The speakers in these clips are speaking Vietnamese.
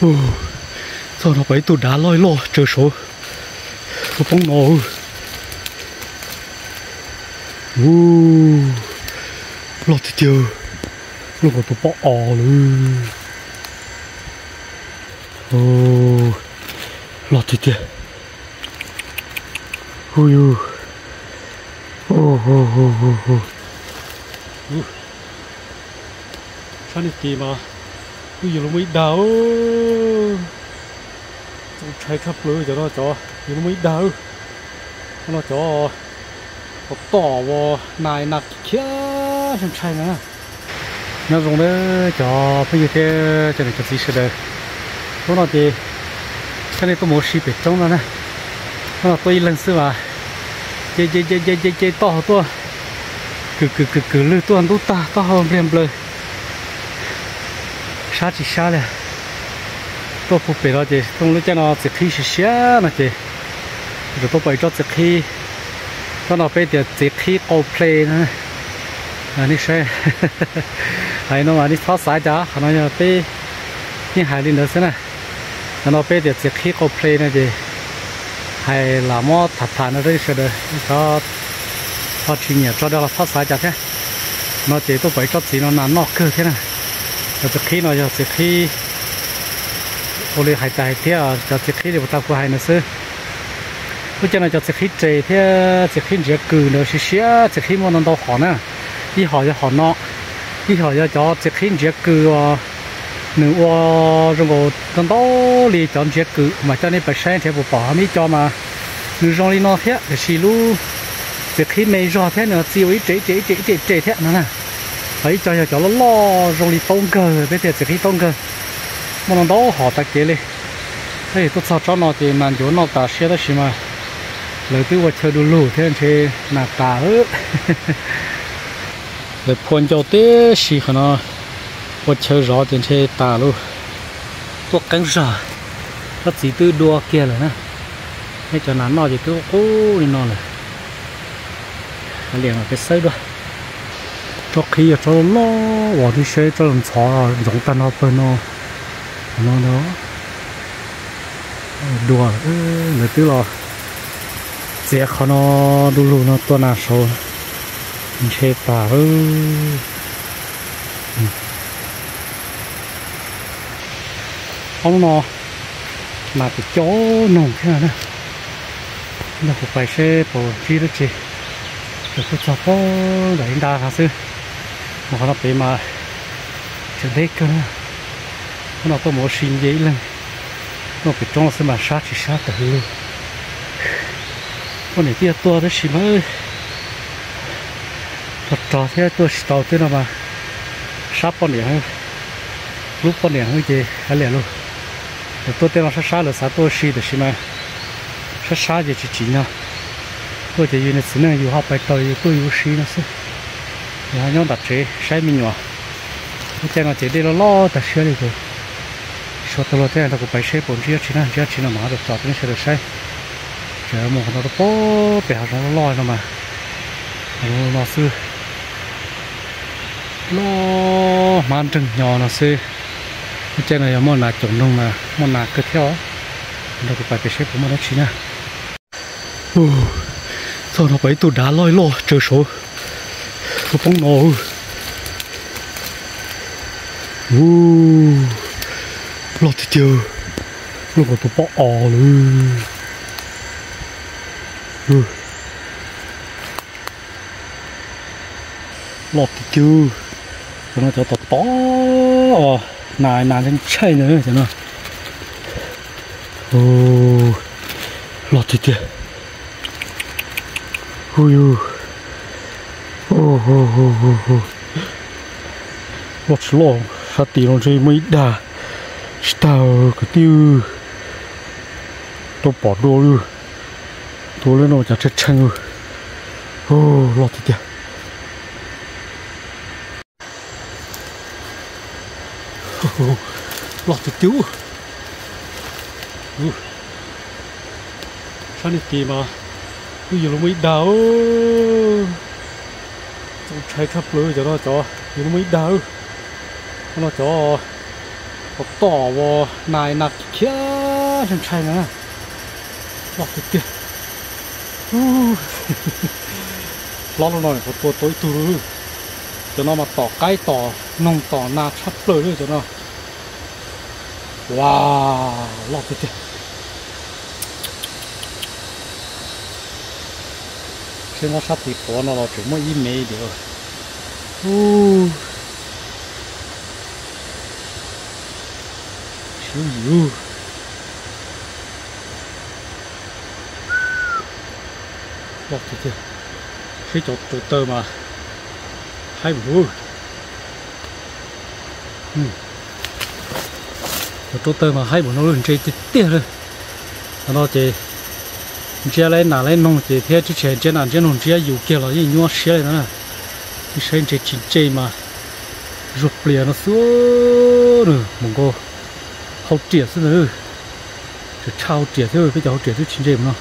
sau sao nó phải tụ đá lôi lo chờ số. Nó phóng nổ. U lo thì chờ lo còn tụ bỏ ò luôn ô. Lo thì chờ ui ui ô ô ô ô ô sao này kỳ mà? Bây giờ nó mới đau chạy khắp lưới cho nó cho. Giờ nó mới đau nó cho. Có tỏ vô. Này nặc kia xem chạy nữa nó dùng đấy. Cho, bây giờ thế, cho nên cho gì sẽ đời. Nó nói thì, cái này tôi muốn ship bể trong đó nè. Nó tôi lần xưa mà chơi chơi chơi chơi chơi chơi to to. Cứ cứ cứ cứ lưu tuần tu ta, to hơn, rèm bờ xa chỉ xa là tôi phụ bể đó chị không lúc cho nó chỉ khi sẽ xé mà chị rồi tôi bày cho chỉ khi tôi nó bây giờ chỉ khi câu play nữa à ní xe hay nó mà ní thoát sai giá nó như bây như hai linh đó xem nè nó bây giờ chỉ khi câu play nữa chị hay là mò thật thà nó đấy sẽ được cho cho chuyên nghiệp cho đó là thoát sai giá thế nó chỉ tôi bày cho chỉ nó nản nọ cơ thế này rồi chỉ khi nó chỉ khi ô lê hai tài thế à cho chỉ khi để ta phụ hai nữa xưa bây giờ này cho chỉ khi chế thế chỉ khi chỉ cử nữa xí xí chỉ khi mà nó đâu khó nè đi hỏi cho họ nọ đi hỏi cho cho chỉ khi chỉ cử nữ ô trong cổ trong đó li chọn chỉ cử mà cho nên phải xem theo bộ bỏ mi cho mà nữ trong li nó thế để xí lu. Chỉ khi này rõ thế nữa tiêu ý chế chế chế chế chế thế nữa nè thấy cho nhà cháu nó lo rồi đi tông cờ bây giờ chỉ khi tông cờ mà nó đâu họ ta kia lên thế tôi sao cho nó thì mà chỗ nó ta xe đó xí mà lời tư vật chơi đủ lù thế thì là ta ớ lời phun cho tế xí khả nó vật chơi rõ thì thì ta luôn tôi cắn rõ nó chỉ tư đua kia rồi nè thế cho nó nó thì tôi cố nó rồi liền là cái sấy đó cho khi cho lo và đi xe cho làm chó giống tan nó bên nó nó nó đùa người tư lo dễ khó nó đu lù nó tuần nào số xe tả ư ông nó mà cái chó nồng thế này nó cũng phải xe bỏ chi đó chị được cứ cho có đẩy đa hả sư mà nó bị mà chẳng đấy cơ nữa nó có một xin giấy lên nó bị trong sẽ mà sát chỉ sát từ luôn. Con này tia to đấy xí mới thật trò thế tôi tàu thế nào mà sát con này hơn lúc con này hơi gì hay liền luôn? Để tôi tên là sát sát là sát tôi xí được xí mà. Sát sát gì chỉ chỉ nhau. Tôi chỉ như này này yêu học bài tôi tôi yêu xí nó xí nhà nhau đặt chế sai mình nhỏ. Cái nó chế đi nó lo, đặt xe đi rồi. Số tàu thế nó cũng phải xe bốn chiếc, chín là chiếc, chín là mà được chọn cái xe được sai chờ một nó nó bố bẻ nó lo nó mà. Nó nó sư lo man trừng nhỏ nó sư cái trên này món là chuẩn nông mà, món là cứ theo nó cũng phải cái xe của nó chỉ nha ừ sao nó phải tụ đá lôi lo chờ số có bóng nổ. Ừ lo thì chờ Nó còn tụ bỏ ỏ luôn ừ lọt thì chờ cho nó cho to to. Này nài đang chạy nữa, cho nó. Ô lọt thì chưa. Ui oh, oh, oh, oh, ô ô lọt lọ tí nó chơi mấy đà sao cái tiêu. Tôi bỏ đồ luôn tôi lên nó chả chết chân rồi ô lọt thì kìa. Lọt thì tiêu, sao này kì mà bây giờ nó mới ใช้ครับเลยจะรอจอยังไม่ดาวรอจอผมต่อวอนายหนักแค่ฉันใช่นะบอกติดเกล้อเราหน่อยเขตัวตัวตัวจะนอมาต่อใกล้ต่อนงต่อนาครับเลยจะนอว้าวรอบติดเก trên nó sắp thì có nó là chỉ mới ít mấy điều ô xíu dữ lọt thì chưa khi chỗ tụ tơ mà hai bù ừ tụ tơ mà hai bù nó lên chơi chết tiệt rồi nó chơi chia lấy nà lấy nông thì thế chứ chèn trên nào trên nông chia dù kia là gì nhua xé này nữa thì xem chỉ chỉ chơi mà rụt liền nó xuống nữa mong cô hậu triệt xuống nữa rồi trao triệt thế rồi bây giờ hậu triệt thôi chính chơi mà nó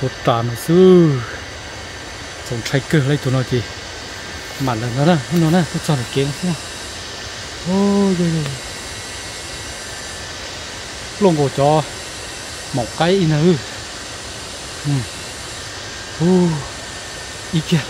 hậu tràn nó xuống trong trái cơ lấy tụi nó gì mặn là nó đó nó đó nó cho được kiến xem ôi rồi rồi luôn bộ cho một cái nữa ừ. u ý kia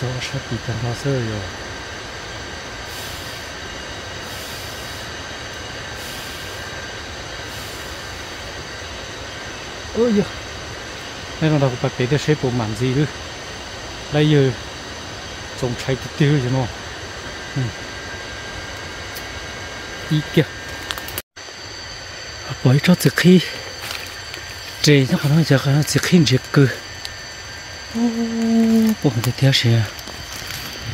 cho sắp bị cần nó sơ rồi. Ôi giời. Nên là đâu phải để xếp bộ màn gì nữa đây giờ trồng trái tiêu chứ nó ừ. ý kìa. Bởi cho từ khi trẻ nó còn nói giờ nó từ khi chỉ cứ bộ mình theo xe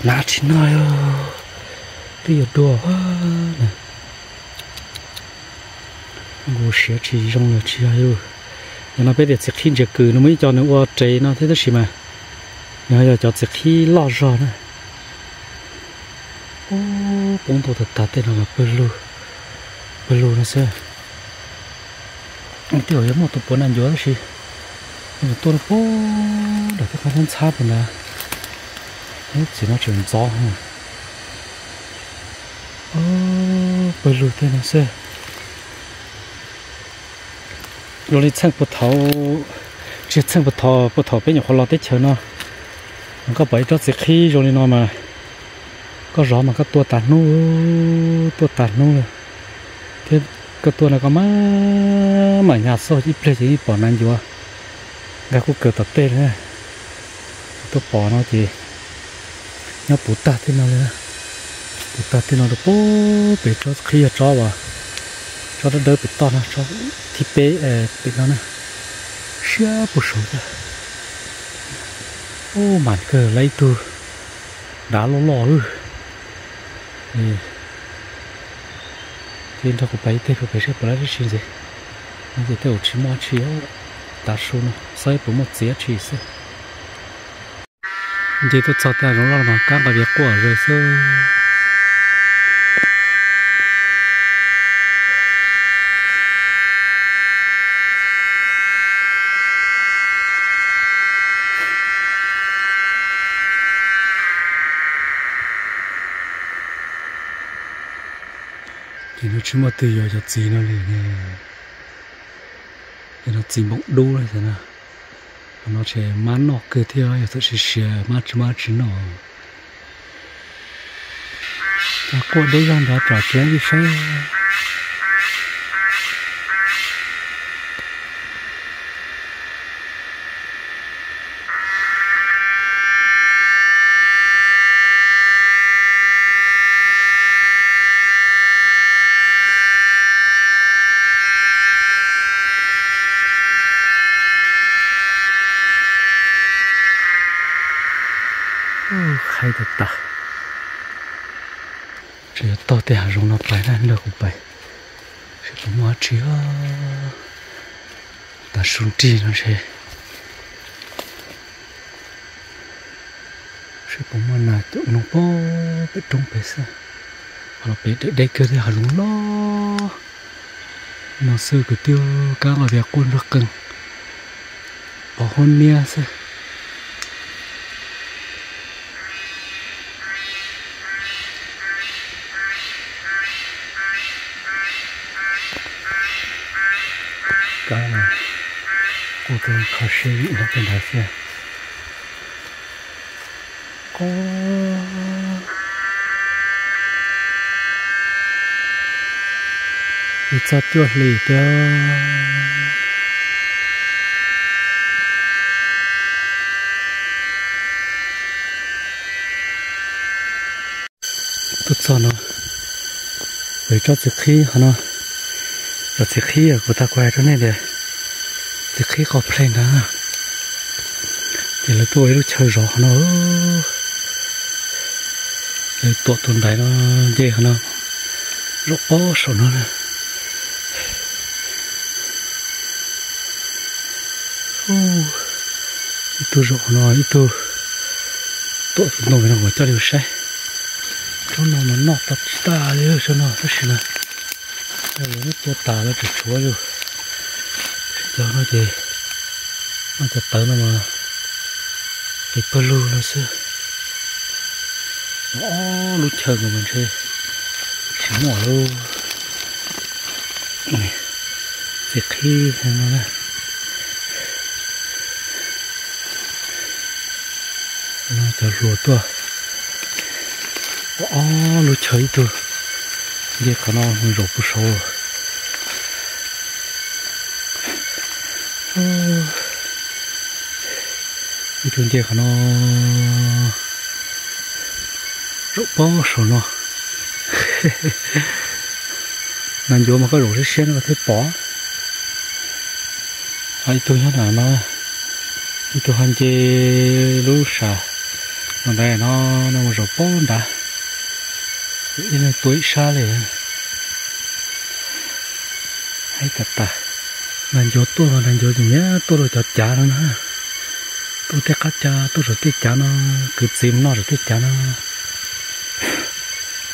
nát chỉ nói bây giờ đùa nè. Ngủ sẽ chỉ trong là chỉ ai nó bây giờ sẽ khi chỉ cứ, nó mới cho nó qua trái nó thế đó gì mà. Nhớ giờ cho sẽ khi lo rõ nữa ô bông tổ thật tạt nó là bự lu bự nó sẽ anh tiểu giống một tổ bốn ăn gió gì nhưng tôi nó bố để cái khả năng chắp rồi nè. Thế chỉ nó chuyển gió ha ô bự lu thế nó sẽ rồi đi sang bột thầu chỉ sang bột thầu bột thầu bây giờ họ lo tết chờ nó có bảy cho sẽ khi rồi nó mà có rõ mà có tua tàn nu tua tàn nu thế cái tua này có má mà nhà so ít plei chỉ bỏ nan chưa gà cũng cờ tập tê nữa tôi bỏ nó thì nó bút ta thế nào nữa bút ta thế nào được bố bị cho khi cho vào cho nó đỡ bị to nó cho thì bé ờ, bị nó nè xia bù sổ ra. Ô, màn cờ lấy tu đá lò lò ư. Thì nó cũng bay thế cũng bay sẽ bỏ ra chuyện gì nó thì theo chỉ mua chỉ ở đá số nó. Sai bỏ một giá chỉ sẽ thì tôi cho ta nó là mà các bài việc của rồi sao thì nó chỉ mà từ giờ cho gì nó liền nè thì nó chỉ bỗng đu rồi thế nào. Nó sẽ mát nọ cơ theo giờ tôi sẽ share mát chỉ mát chỉ nọ ta qua đấy rằng đó trả chuyện đi phải khai được ta chỉ to tiền dùng nó phải là được cũng phải chỉ có mua chỉ ta xuống đi nó sẽ chỉ có mua là tự nó bó bị trông phải sao nó bé đợi đây cơ thì hà lúng lo nó sư cái tiêu cá ở việc quân rất cần bỏ hôn mía sao cá này cô tôi khó suy nghĩ nó เป็นอะไร có đi cho chuột lì cho tốt cho nó với cho sự khí hả nó là sự khí của ta quay cho nên để sự khí có plane đó thì là tôi nó chơi rõ nó để tổ tuần đấy nó dễ hả nó rất bó sổ nó nè itu rõ nó itu tổ tuần nó nó cho điều sai cho nó nó nọ tập ta đi cho nó nó xin nè nó rất cho tà nó chụp chúa rồi giờ nó gì nó chụp tới nó mà cái bơ lưu nó xưa nó lúc chờ của chơi chỉ mỏ lưu này, việc khi nó nó chờ lùa tua. Ó lúc chơi tôi chờ tu giờ có nó rổ bù sâu cái chuyện kia nên vô mà có rủ xe nó có thể bỏ ai tôi nhớ là nó tôi hành chê lũ xà mà đây nó nó một rổ bó đã đây là tuổi xa liền hay thật ta? Nên vô tôi nên vô gì nhá tôi rồi cho trả nó nữa. Tôi thấy cá cha, tôi rồi tiếc chả nó, cứ chìm nó rồi tiếc chả nó.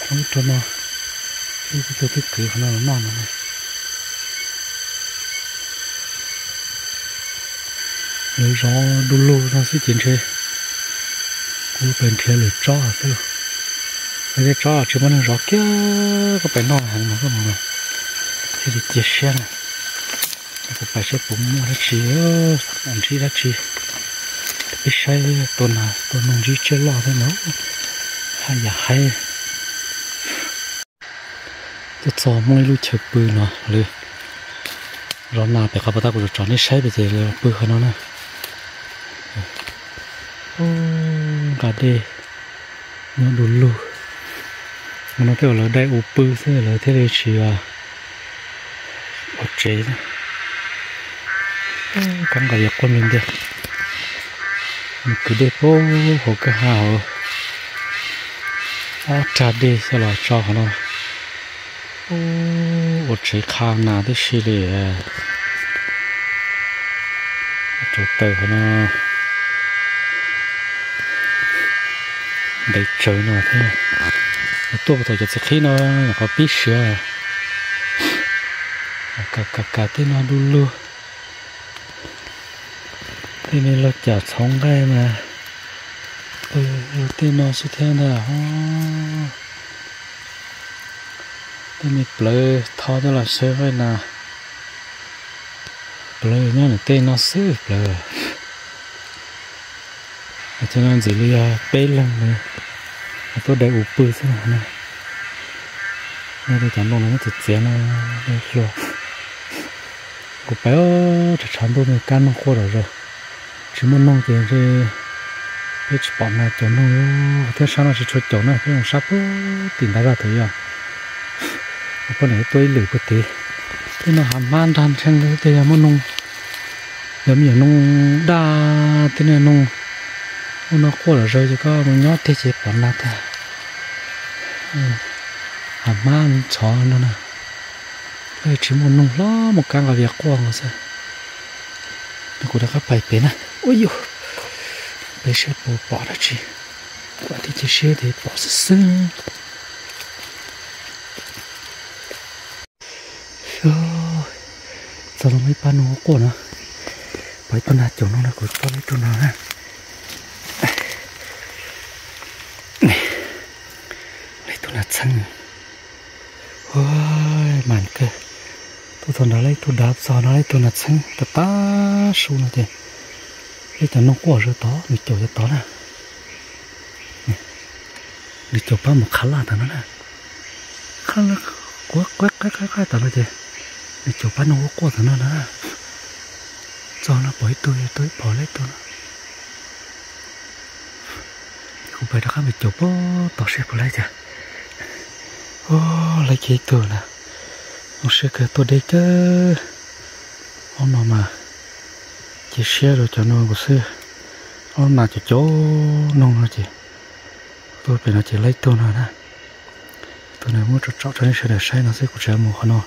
Không cho nó. Cái tôi tiếc cứ nó nó nó này. Nếu gió đu lô nó sẽ chuyển chơi cô bên kia là cho thế rồi cái cho chỉ muốn rõ kia, có phải nó hàng mà các bạn này thì thì chia sẻ này có phải sẽ cũng mua ra chỉ ăn chỉ ra chỉ cái sai tuần nào tuần nông chỉ chơi lo thế à, nó hay là hay. Tôi cho mỗi lúc chơi bự nó rồi rồi nào phải các bạn cũng chọn cái sai bây giờ là bự hơn nó nè. Ô cả đi nó đủ lu nó kêu là đây ủ bự thế là thế này chỉ là một chế nữa con cả việc của mình đi cứ để bố hồ cái hào. À trả đi cho là cho nó. Ô một chế khao nào đấy xí lì chỗ tờ nó. Để chơi nó thế tôi bắt đầu จะ khi nó có biết sữa cả cả cả tên nó đu luôn thế nên là chả sống cái mà tên nó sẽ theo là thế mình là vậy tên nó chỉ là tôi để ủ bự thế này này. Tôi chẳng đông nó thực chế nó rồi của bé chỉ chẳng tôi này can nó khô rồi. Chỉ muốn nông tiền thì cái chỉ bọn này chỗ nông thế sao nó chỉ cho chỗ này? Cái sắp tìm ra ra thấy à con này tôi lử có tí thế nó hàm man đàn sang cái thế muốn nông. Giống như nông đa, thế này nông. Nó khô rồi rồi cho có một nhót thế chỉ bọn này thế à man chó nó nè ơi chỉ muốn nung lo một cái vào việc quăng rồi sao nó cũng đã có bài bén à ôi yo bây giờ bỏ bỏ ra chứ quả thì chỉ xe thì bỏ sưng rồi tao mới bán nó của nó bởi tao là chỗ nó là của tao lấy chỗ nó ha tuần đó lấy tôi đạp giò nó lấy tôi nạt chân ta ta su nó thế lấy tao nông quả rồi đó mình chỗ cho đó nè đi chỗ ba một khá là thằng nó nè khá là quá quá quá quá quá thằng nó thế đi chỗ ba nông quả thằng nó nè cho nó bỏ tôi tôi bỏ lấy tôi nó không phải đó khác mình chỗ bó tao sẽ của lấy chứ ô lấy cái tôi nè ông sẽ cái tôi đây cái ông nào mà chỉ xe rồi cho nó một xe ông nào chỉ chỗ nông nó chỉ tôi phải nó chỉ lấy tôi nó nè tôi này muốn cho cho cho nên sẽ để sai nó sẽ cũng sẽ một nó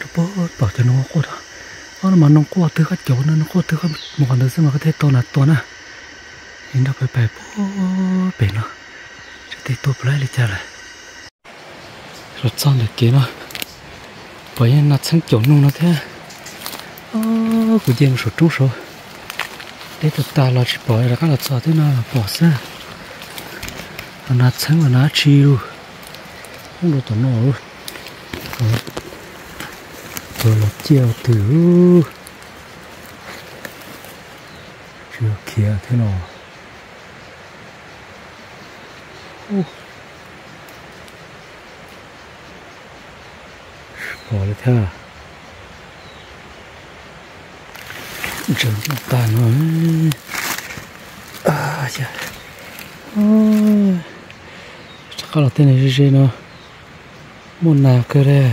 cho bố bảo cho nó qua đó nó mà nó qua từ các chỗ nó nó qua từ các một con thứ mà có thể tôi là tôi nè nhìn nó phải phải bớt bể nó thì tôi lấy đi trả lại rồi xong được kia nó bởi vì nó sang chỗ nung nó thế. Ờ, Ô của dân số trung số để tụi ta lo chỉ bỏ ra các là cho thế nào bỏ ra nó sang và nó chi luôn không được tụi nó luôn ờ. rồi là chiều từ chưa kia thế nào oh. bỏ lên theo trường ta nói. À dạ chắc là tên này gì nó. Muốn nào cơ đây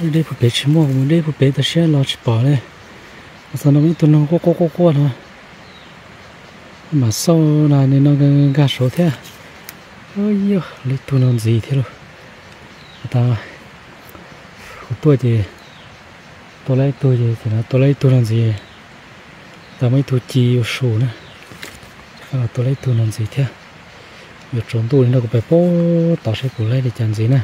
đây phụ bé chỉ mua muốn đây phụ bé ta sẽ lo chỉ bỏ đây. Sao nó cũng tụi nó có có có có thôi, mà sau này nên nó gà số thế à? ôi yêu lấy tụi nó gì thế rồi? Ta tôi thì tôi lấy tôi thì thì nó tôi lấy tôi làm gì ta mới tôi chi số nữa à tôi lấy tôi làm gì thế việc trốn tôi nó cũng phải bố tao sẽ cố lấy để chăn gì nè